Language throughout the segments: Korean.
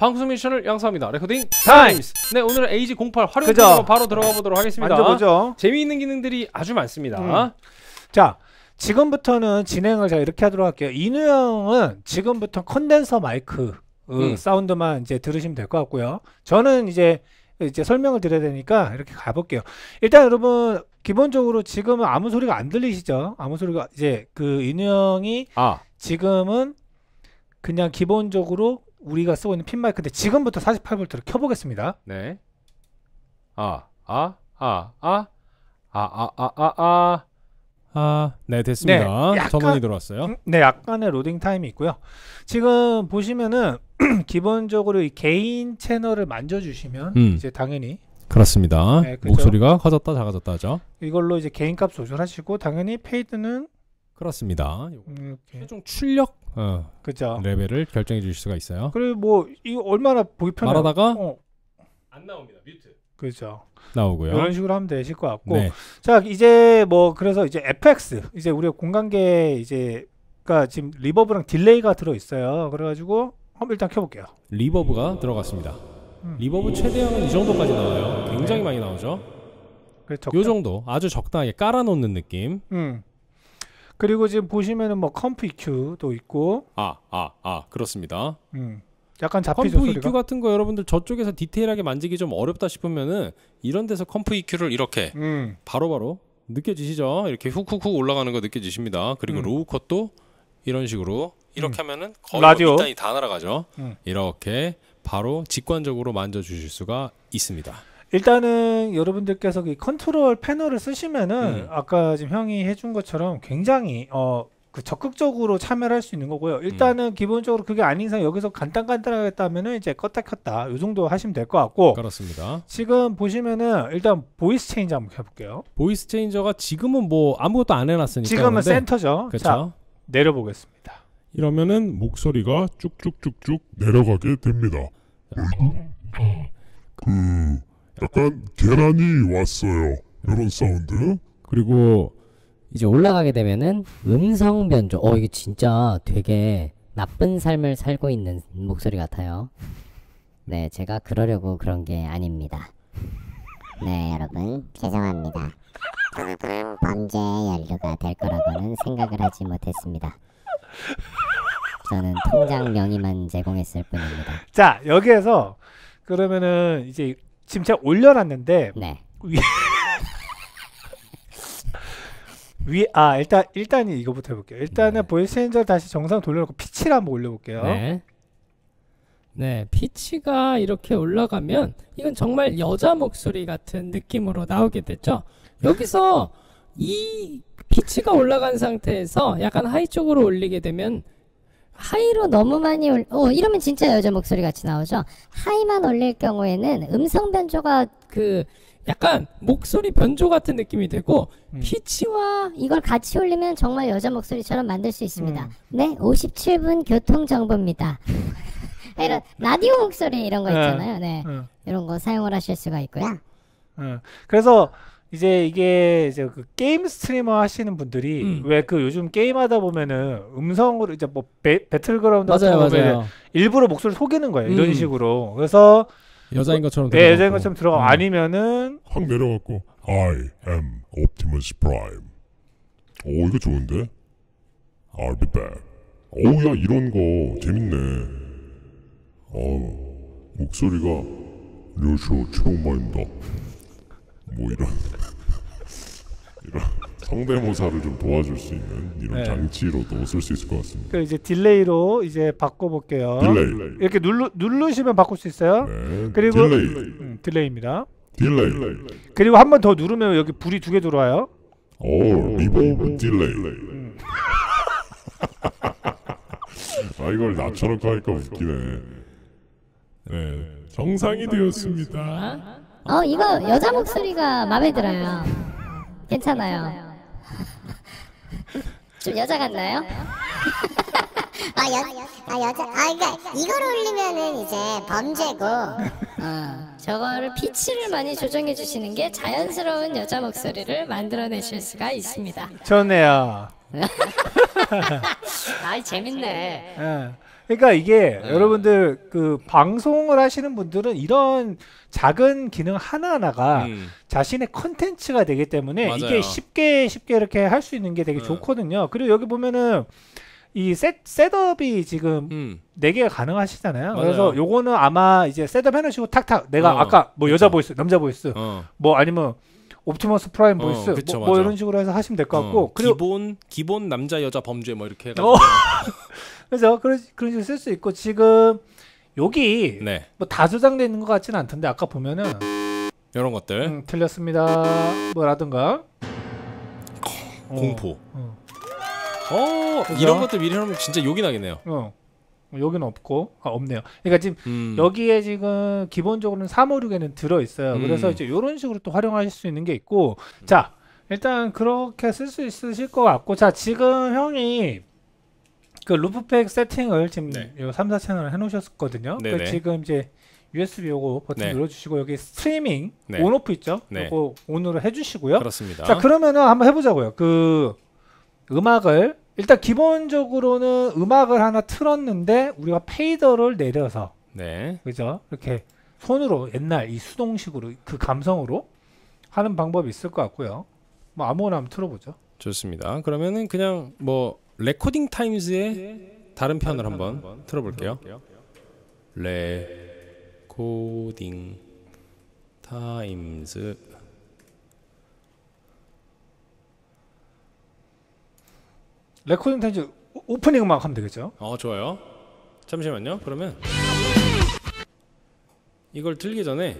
방송 뮤지션을 양성합니다. 레코딩 타임스. 네, 오늘은 AG08 활용 그죠. 프로로 바로 들어가 보도록 하겠습니다. 만져보죠. 재미있는 기능들이 아주 많습니다. 음. 자, 지금부터는 진행을 제가 이렇게 하도록 할게요. 인우 형은 지금부터 컨덴서 마이크 어, 음. 사운드만 이제 들으시면 될 것 같고요. 저는 이제 이제 설명을 드려야 되니까 이렇게 가볼게요. 일단 여러분 기본적으로 지금은 아무 소리가 안 들리시죠? 아무 소리가 이제 그 인우 형이 아, 지금은 그냥 기본적으로 우리가 쓰고 있는 핀 마이크인데 지금부터 48V를 켜보겠습니다. 네. 아, 아, 아, 아, 아, 아, 아, 아, 아. 아, 네 됐습니다. 네, 약간- 전원이 들어왔어요. 음, 네, 약간의 로딩 타임이 있고요. 지금 보시면은 기본적으로 이 개인 채널을 만져주시면 음. 이제 당연히 그렇습니다. 네, 그죠. 목소리가 커졌다 작아졌다 하죠. 이걸로 이제 gain 값 조절하시고 당연히 fader는 그렇습니다. 이렇게 최종 출력 어, 그죠. 레벨을 결정해 주실 수가 있어요. 그리고 뭐 이거 얼마나 보기 편해요. 말하다가 어, 안 나옵니다. mute. 그죠. 나오고요. 이런 식으로 하면 되실 것 같고. 네. 자 이제 뭐 그래서 이제 FX 이제 우리가 공간계 이제 가 지금 reverb랑 delay가 들어 있어요. 그래 가지고 한번 일단 켜 볼게요. reverb가 들어갔습니다. 음. reverb 최대량은 이 정도까지 나와요. 굉장히 많이 나오죠. 그래서 요 정도 아주 적당하게 깔아 놓는 느낌. 음. 그리고 지금 보시면은 뭐 comp EQ도 있고, 아, 아, 아, 그렇습니다. 음. 약간 잡히죠 comp 소리가. EQ 같은 거 여러분들 저쪽에서 디테일하게 만지기 좀 어렵다 싶으면은 이런 데서 comp EQ를 이렇게 음. 바로바로 느껴지시죠? 이렇게 훅훅훅 올라가는 거 느껴지십니다. 그리고 음. low cut도 이런 식으로 이렇게 하면은 거의 라디오. 뭐 밑단이 다 날아가죠. 음. 이렇게 바로 직관적으로 만져 주실 수가 있습니다. 일단은 여러분들께서 이 컨트롤 패널을 쓰시면은 음. 아까 지금 형이 해준 것처럼 굉장히 어. 그 적극적으로 참여를 할 수 있는 거고요. 일단은 음. 기본적으로 그게 아닌 이상 여기서 간단간단하게 했다면은 이제 껐다 켰다 요 정도 하시면 될 것 같고 그렇습니다. 지금 보시면은 일단 voice change 한번 해볼게요. voice changer가 지금은 뭐 아무것도 안 해놨으니까 지금은 근데 센터죠. 그렇죠. 자 내려보겠습니다. 이러면은 목소리가 쭉쭉쭉쭉 내려가게 됩니다. 그 약간 계란이 왔어요. 이런 사운드. 그리고 이제 올라가게 되면은 음성 변조. 어 이게 진짜 되게 나쁜 삶을 살고 있는 목소리 같아요. 네, 제가 그러려고 그런 게 아닙니다. 네, 여러분 죄송합니다. 범죄 연루가 될 거라고는 생각을 하지 못했습니다. 저는 통장 명의만 제공했을 뿐입니다. 자 여기에서 그러면은 이제 지금 제가 올려놨는데 네, 위에 아 일단 일단 이거부터 해볼게요. 일단은 네. 보이스 체인저 다시 정상 돌려놓고 피치를 한번 올려볼게요. 네. 네, 피치가 이렇게 올라가면 이건 정말 여자 목소리 같은 느낌으로 나오게 되죠. 여기서 이 피치가 올라간 상태에서 약간 high 쪽으로 올리게 되면 high로 너무 많이 올, 어 이러면 진짜 여자 목소리 같이 나오죠. high만 올릴 경우에는 음성 변조가 그 약간 목소리 변조 같은 느낌이 되고 음. 피치와 이걸 같이 올리면 정말 여자 목소리처럼 만들 수 있습니다. 음. 네, 57분 교통 정보입니다. 이런 라디오 목소리 이런 거 네. 있잖아요. 네, 응, 이런 거 사용을 하실 수가 있고요. 응. 그래서 이제 이게 이제 그 게임 스트리머 하시는 분들이 음. 왜그 요즘 게임 하다 보면은 음성으로 이제 뭐 배, 배틀그라운드 같은 맞아요, 거 보면 맞아요. 일부러 목소리 속이는 거예요. 이런 음. 식으로. 그래서 여자인 것처럼 네, 들어가고. 여자인 것처럼 들어가 음. 아니면은 확 내려갖고 I am Optimus Prime. 오 이거 좋은데? I'll be back. 오야 이런 거 재밌네. 어 목소리가 류쇼 최홍만입니다. 뭐 이런 이런 성대모사를 좀 도와줄 수 있는 이런 네. 장치로도 쓸 수 있을 것 같습니다. 그 이제 delay로 이제 바꿔볼게요. delay. 이렇게 눌러 누르시면 바꿀 수 있어요. 네. 그리고- delay. 음, delay입니다. delay. 그리고 한 번 더 누르면 여기 불이 두 개 들어와요. 오 reverb delay. 음. 아 이걸 낮춰놓고 하니까 웃기네. 네, 정상이 되었습니다. 어, 이거 여자 목소리가 마음에 들어요. 괜찮아요. 좀 여자 같나요? 아, 여, 아, 여자, 아, 그니까, 이걸 올리면은 이제 범죄고, 어, 저거를 피치를 많이 조정해 주시는 게 자연스러운 여자 목소리를 만들어내실 수가 있습니다. 좋네요. 아, 재밌네. 예. 그러니까 이게 네. 여러분들 그 방송을 하시는 분들은 이런 작은 기능 하나하나가 음. 자신의 컨텐츠가 되기 때문에 맞아요. 이게 쉽게 쉽게 이렇게 할 수 있는 게 되게 네. 좋거든요. 그리고 여기 보면은 이 셋, 셋업이 지금 음. 네 개가 가능하시잖아요. 맞아요. 그래서 요거는 아마 이제 setup 해놓으시고 탁탁 내가 어, 아까 뭐 여자 그쵸. voice, 남자 voice, 어. 뭐 아니면 옵티머스 프라임 어, voice, 그쵸, 뭐, 뭐. 이런 식으로 해서 하시면 될 것 같고 어, 그리고 기본 기본 남자 여자 범죄 뭐 이렇게 해가지고 어. 그래서 그런 그런 식으로 쓸 수 있고 지금 여기 네 뭐다 저장돼 있는 것 같지는 않던데 아까 보면은 이런 것들 음, 틀렸습니다 뭐라든가 어, 공포 어, 어 그죠? 이런 것들 미리 해놓으면 진짜 욕이 나겠네요. 어. 여기는 없고 아 없네요. 그러니까 지금 음. 여기에 지금 기본적으로는 356에는 들어 있어요. 음. 그래서 이제 이런 식으로 또 활용하실 수 있는 게 있고 자 일단 그렇게 쓸 수 있으실 것 같고 자 지금 형이 그 loopback 세팅을 지금 네. 요 3, 4 채널을 해놓으셨거든요. 네네. 그 지금 이제 USB 요거 버튼 네. 눌러주시고 여기 스트리밍 네. on off 있죠? 네. 요거 on으로 해주시고요. 그렇습니다. 자 그러면은 한번 해보자고요. 그 음악을 일단 기본적으로는 음악을 하나 틀었는데 우리가 fader를 내려서 네 그죠? 이렇게 손으로 옛날 이 수동식으로 그 감성으로 하는 방법이 있을 것 같고요. 뭐 아무거나 한번 틀어보죠. 좋습니다. 그러면은 그냥 뭐 레코딩 타임즈의 다른 편을 한번 틀어볼게요. 레코딩 타임즈 레코딩 타임즈 오- 오프닝 음악 하면 되겠죠? 어 좋아요. 잠시만요. 그러면 이걸 틀기 전에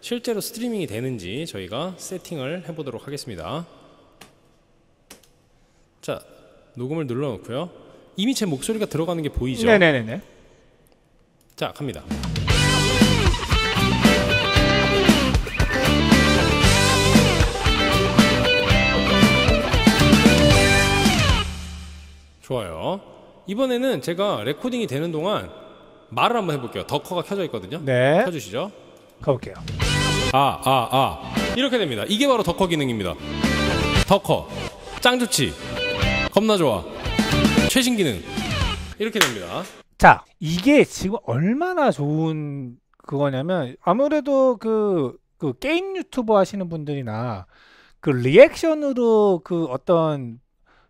실제로 스트리밍이 되는지 저희가 세팅을 해보도록 하겠습니다. 자 녹음을 눌러놓고요. 이미 제 목소리가 들어가는 게 보이죠? 네네네네. 자 갑니다. 좋아요. 이번에는 제가 레코딩이 되는 동안 말을 한번 해볼게요. 덕커가 켜져 있거든요. 네. 켜주시죠. 가볼게요. 아, 아, 아. 이렇게 됩니다. 이게 바로 ducker 기능입니다. ducker. 짱 좋지. 겁나 좋아. 최신 기능. 이렇게 됩니다. 자, 이게 지금 얼마나 좋은 그거냐면 아무래도 그, 그 게임 유튜버 하시는 분들이나 그 리액션으로 그 어떤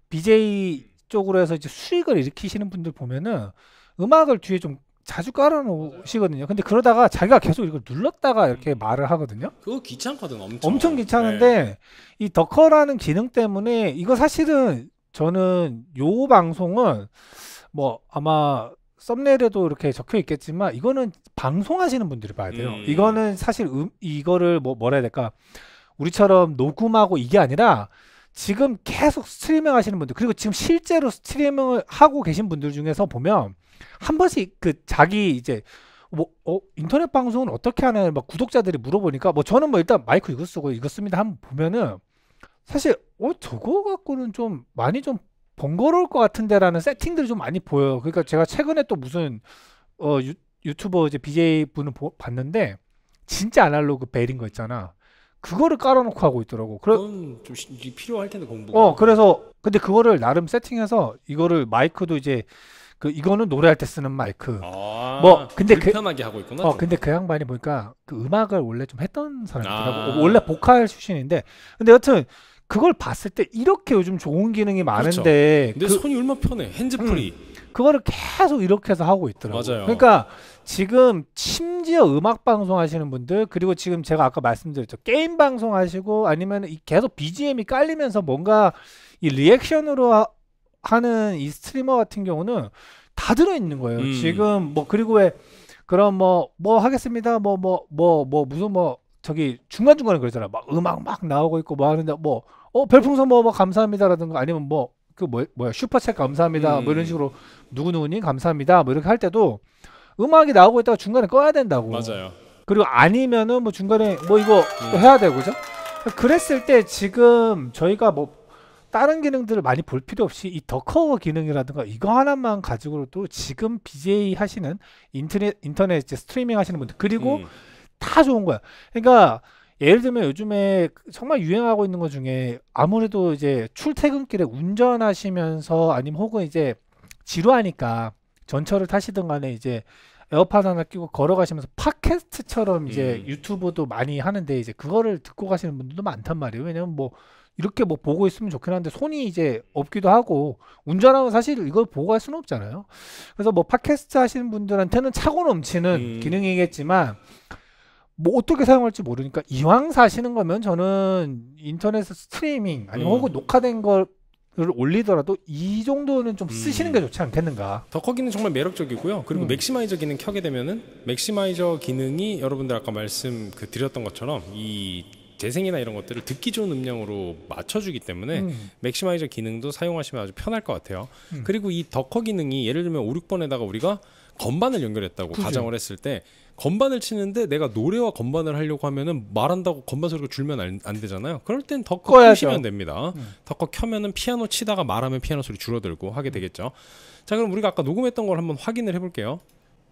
BJ 쪽으로 해서 이제 수익을 일으키시는 분들 보면은 음악을 뒤에 좀 자주 깔아놓으시거든요. 근데 그러다가 자기가 계속 이걸 눌렀다가 이렇게 말을 하거든요. 그거 귀찮거든, 엄청. 엄청 귀찮은데 이 덕커라는 기능 때문에 이거 사실은 저는 요 방송은 뭐 아마 썸네일에도 이렇게 적혀 있겠지만 이거는 방송하시는 분들이 봐야 돼요. 음. 이거는 사실 음, 이거를 뭐 뭐라 해야 될까? 우리처럼 녹음하고 이게 아니라 지금 계속 스트리밍 하시는 분들 그리고 지금 실제로 스트리밍을 하고 계신 분들 중에서 보면 한 번씩 그 자기 이제 뭐 어, 인터넷 방송은 어떻게 하나요? 막 구독자들이 물어보니까 뭐 저는 뭐 일단 마이크 이거 쓰고 이거 씁니다. 한번 보면은 사실 어 저거 갖고는 좀 많이 좀 번거로울 것 같은데라는 세팅들이 좀 많이 보여요. 그러니까 제가 최근에 또 무슨 어 유, 유튜버 이제 BJ 분을 보, 봤는데 진짜 아날로그 벨인 거 있잖아. 그거를 깔아놓고 하고 있더라고. 그래, 그건 좀 시- 필요할 텐데, 공부가. 어 그래서 근데 그거를 나름 세팅해서 이거를 마이크도 이제 그 이거는 노래할 때 쓰는 마이크. 아, 뭐, 근데 그- 불편하게 하고 있구나. 어 좀. 근데 그 양반이 보니까 그 음악을 원래 좀 했던 사람이더라고. 아. 원래 보컬 출신인데 근데 여튼 그걸 봤을 때 이렇게 요즘 좋은 기능이 많은데 근데 그, 손이 얼마나 편해. 핸즈프리. 그거를 계속 이렇게 해서 하고 있더라고. 맞아요. 그러니까 지금 심지어 음악 방송 하시는 분들 그리고 지금 제가 아까 말씀드렸죠 게임 방송 하시고 아니면 이 계속 BGM이 깔리면서 뭔가 이 리액션으로 하, 하는 이 스트리머 같은 경우는 다 들어 있는 거예요. 음. 지금 뭐 그리고 왜 그럼 뭐뭐 하겠습니다. 뭐 뭐 뭐뭐 무슨 뭐 저기 중간 중간에 그러잖아. 막 음악 막 나오고 있고 뭐 하는데 뭐 어 별풍선 뭐, 뭐 감사합니다라든가 아니면 뭐 그 뭐, 뭐야 슈퍼챗 감사합니다. 뭐 이런 음. 식으로 누구 누구님 감사합니다. 뭐 이렇게 할 때도 음악이 나오고 있다가 중간에 꺼야 된다고. 맞아요. 그리고 아니면은 뭐 중간에 뭐 이거 또 음. 해야 되고 그죠? 그랬을 때 지금 저희가 뭐 다른 기능들을 많이 볼 필요 없이 이 더커 기능이라든가 이거 하나만 가지고도 지금 BJ 하시는 인터넷 인터넷 이제 스트리밍 하시는 분들 그리고 음. 다 좋은 거야. 그러니까 예를 들면 요즘에 정말 유행하고 있는 것 중에 아무래도 이제 출퇴근길에 운전하시면서 아니면 혹은 이제 지루하니까 전철을 타시든 간에 이제 에어팟 하나 끼고 걸어가시면서 팟캐스트처럼 이제 음. 유튜브도 많이 하는데 이제 그거를 듣고 가시는 분들도 많단 말이에요. 왜냐면 뭐 이렇게 뭐 보고 있으면 좋긴 한데 손이 이제 없기도 하고 운전하면 사실 이걸 보고 갈 수는 없잖아요. 그래서 뭐 팟캐스트 하시는 분들한테는 차고 넘치는 음. 기능이겠지만 뭐 어떻게 사용할지 모르니까 이왕 사시는 거면 저는 인터넷 스트리밍 아니면 음. 혹은 녹화된 걸 올리더라도 이 정도는 좀 쓰시는 음. 게 좋지 않겠는가. ducker 기능 정말 매력적이고요. 그리고 음. maximizer 기능 켜게 되면은 maximizer 기능이 여러분들 아까 말씀 그 드렸던 것처럼 이 재생이나 이런 것들을 듣기 좋은 음량으로 맞춰주기 때문에 음. maximizer 기능도 사용하시면 아주 편할 것 같아요. 음. 그리고 이 ducker 기능이 예를 들면 5, 6번에다가 우리가 건반을 연결했다고 그죠. 가정을 했을 때 건반을 치는데 내가 노래와 건반을 하려고 하면은 말한다고 건반 소리가 줄면 안, 안 되잖아요. 그럴 땐 꺼야죠. 켜시면 됩니다. 음. ducker 켜면은 피아노 치다가 말하면 피아노 소리 줄어들고 하게 되겠죠. 자 그럼 우리가 아까 녹음했던 걸 한번 확인을 해볼게요.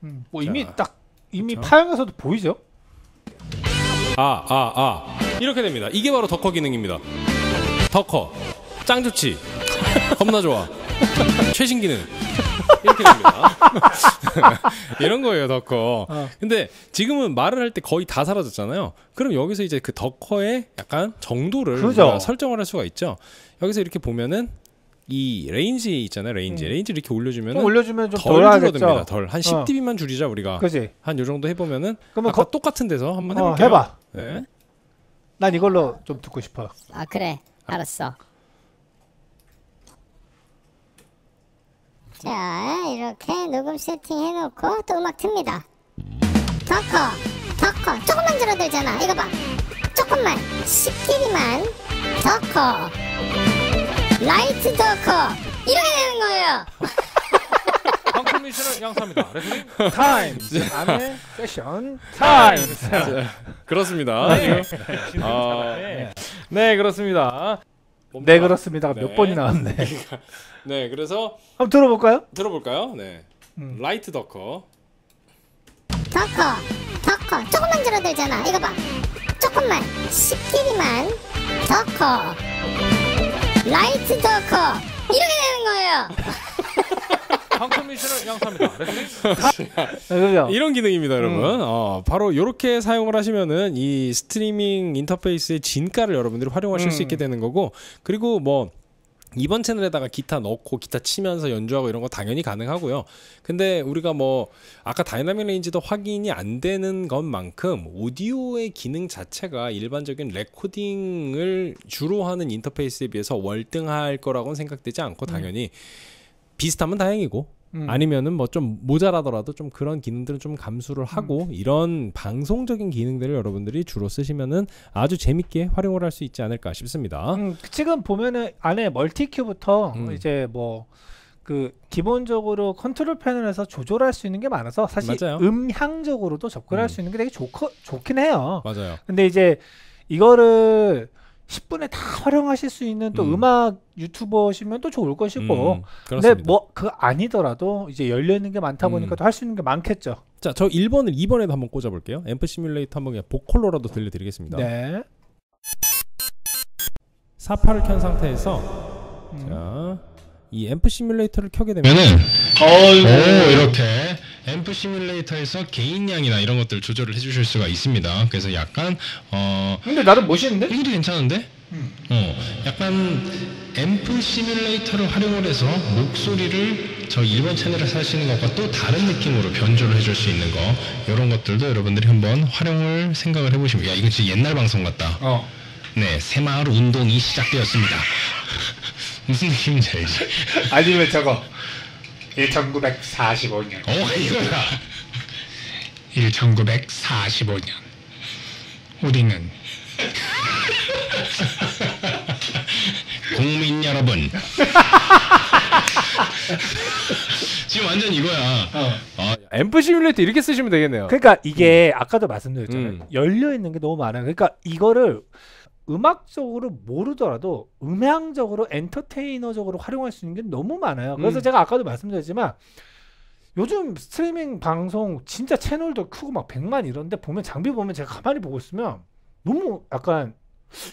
음. 뭐 이미 자, 딱 이미 그쵸? 파형에서도 보이죠. 아, 아, 아. 이렇게 됩니다. 이게 바로 덕커 기능입니다. 덕커. 짱 좋지. 겁나 좋아. 최신 기능. 이렇게 됩니다. 이런 거예요, 덕커. 어. 근데 지금은 말을 할 때 거의 다 사라졌잖아요. 그럼 여기서 이제 그 덕커의 약간 정도를 그죠. 우리가 설정을 할 수가 있죠. 여기서 이렇게 보면은 이 range 있잖아요, range. 음. range 이렇게 올려주면 좀 올려주면 좀 덜덜 줄어듭니다. 하겠죠. 덜. 한 어. 10dB만 줄이자 우리가. 그지. 한요 정도 해보면은 그러면 아까 거, 똑같은 데서 한번 어, 해볼게요. 해봐. 네. 난 이걸로 좀 듣고 싶어. 아 그래 알았어 자 이렇게 녹음 세팅 해놓고 또 음악 틉니다 ducker, ducker. 조금만 줄어들잖아 이거 봐 조금만 10dB만 더커 라이트 더커 이렇게 되는 거예요 방송 미션을 양수합니다. 레슬링 타임. 다음에 세션 타임. 그렇습니다. 지금. 아, 네 그렇습니다. 네 그렇습니다가 몇 네. 번이 나왔네. 네, 그래서 한번 들어볼까요? 들어볼까요? 네. 음. 라이트 더커. ducker ducker 조금만 줄어들잖아 이거 봐 조금만 10dB만 ducker light ducker 이렇게 되는 거예요 방송 미션을 네, 그죠? 이런 기능입니다, 음. 여러분. 어, 바로 이렇게 사용을 하시면은 이 스트리밍 인터페이스의 진가를 여러분들이 활용하실 수 음. 있게 되는 거고, 그리고 뭐 2번 채널에다가 기타 넣고 기타 치면서 연주하고 이런 거 당연히 가능하고요. 근데 우리가 뭐 아까 dynamic range도 확인이 안 되는 것만큼 오디오의 기능 자체가 일반적인 레코딩을 주로 하는 인터페이스에 비해서 월등할 거라고는 생각되지 않고 당연히 비슷하면 다행이고 음. 아니면은 뭐 좀 모자라더라도 좀 그런 기능들은 좀 감수를 하고 이런 방송적인 기능들을 여러분들이 주로 쓰시면은 아주 재밌게 활용을 할 수 있지 않을까 싶습니다. 음, 지금 보면은 안에 multi EQ부터 음. 이제 뭐 그 기본적으로 컨트롤 패널에서 조절할 수 있는 게 많아서 사실 맞아요. 음향적으로도 접근할 음. 수 있는 게 되게 좋고 좋긴 해요. 맞아요. 근데 이제 이거를 10분에 다 활용하실 수 있는 또 음. 음. 악 유튜버시면 또 좋을 것이고. 음, 근데 그렇습니다. 뭐그 아니더라도 이제 열려 있는 게 많다 보니까 음. 또할 수 있는 게 많겠죠. 자, 저 1번을 2번에도 한번 꽂아 볼게요. 앰프 시뮬레이터 한번 그냥 보컬로라도 들려 드리겠습니다. 네. 사파를 켠 상태에서 음. 자, 이 앰프 시뮬레이터를 켜게 되면은 오, 이렇게 앰프 시뮬레이터에서 개인량이나 이런 것들 조절을 해 주실 수가 있습니다. 그래서 약간 어 근데 나름 멋있는데? 이것도 괜찮은데? 음. 어, 약간 앰프 시뮬레이터를 활용을 해서 목소리를 저 1번 채널에서 있는 것과 또 다른 느낌으로 변조를 해줄 수 있는 거 이런 것들도 여러분들이 한번 활용을 생각을 해보시면 야 이거 진짜 옛날 방송 같다. 어. 네, 새마을 운동이 시작되었습니다. 무슨 느낌인지 알지? 아니면 저거 1945년. 어, 이거다. 1945년 우리는 국민 여러분. 지금 완전 이거야. 아, 앰프 시뮬레이터 이렇게 쓰시면 되겠네요. 그러니까 이게 아까도 말씀드렸잖아요. 음. 열려 있는 게 너무 많아요. 그러니까 이거를 음악적으로 모르더라도 음향적으로 엔터테이너적으로 활용할 수 있는 게 너무 많아요. 그래서 음. 제가 아까도 말씀드렸지만 요즘 스트리밍 방송 진짜 채널도 크고 막 100만 이런데 보면 장비 보면 제가 가만히 보고 있으면 너무 약간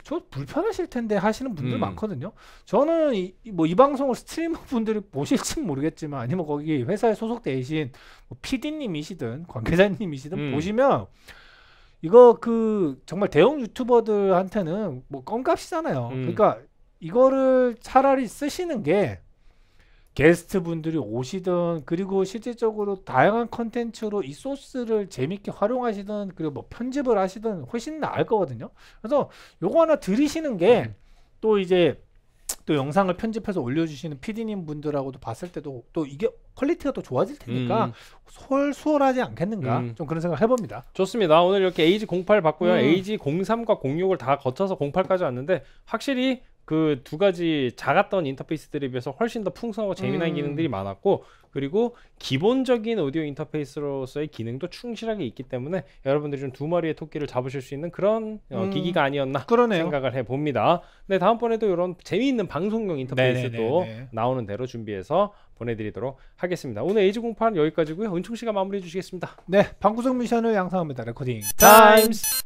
저 불편하실 텐데 하시는 분들 음. 많거든요. 저는 이 뭐이 방송을 스트리머 분들이 보실진 모르겠지만 아니면 거기 회사에 소속되신 뭐 PD님이시든 관계자님이시든 음. 보시면 이거 그 정말 대형 유튜버들한테는 뭐 껌값이잖아요. 음. 그러니까 이거를 차라리 쓰시는 게 게스트 분들이 오시든 그리고 실질적으로 다양한 컨텐츠로 이 소스를 재밌게 활용하시든 그리고 뭐 편집을 하시든 훨씬 나을 거거든요. 그래서 요거 하나 들이시는 게 또 이제 또 영상을 편집해서 올려주시는 PD님 분들하고도 봤을 때도 또 이게 quality가 또 좋아질 테니까 음. 솔 수월하지 않겠는가 음. 좀 그런 생각 해봅니다. 좋습니다. 오늘 이렇게 AG 08 봤고요. 음. AG 03과 06을 다 거쳐서 08까지 왔는데 확실히 그 두 가지 작았던 인터페이스들에 비해서 훨씬 더 풍성하고 재미난 음. 기능들이 많았고 그리고 기본적인 오디오 인터페이스로서의 기능도 충실하게 있기 때문에 여러분들이 좀 두 마리의 토끼를 잡으실 수 있는 그런 어, 음. 기기가 아니었나 그러네요. 생각을 해봅니다. 네 다음번에도 이런 재미있는 방송용 인터페이스도 네네네네. 나오는 대로 준비해서 보내드리도록 하겠습니다. 오늘 AG 08 여기까지고요. 은총 씨가 마무리해 주시겠습니다. 네, 방구석 미션을 양성합니다. 레코딩 타임스.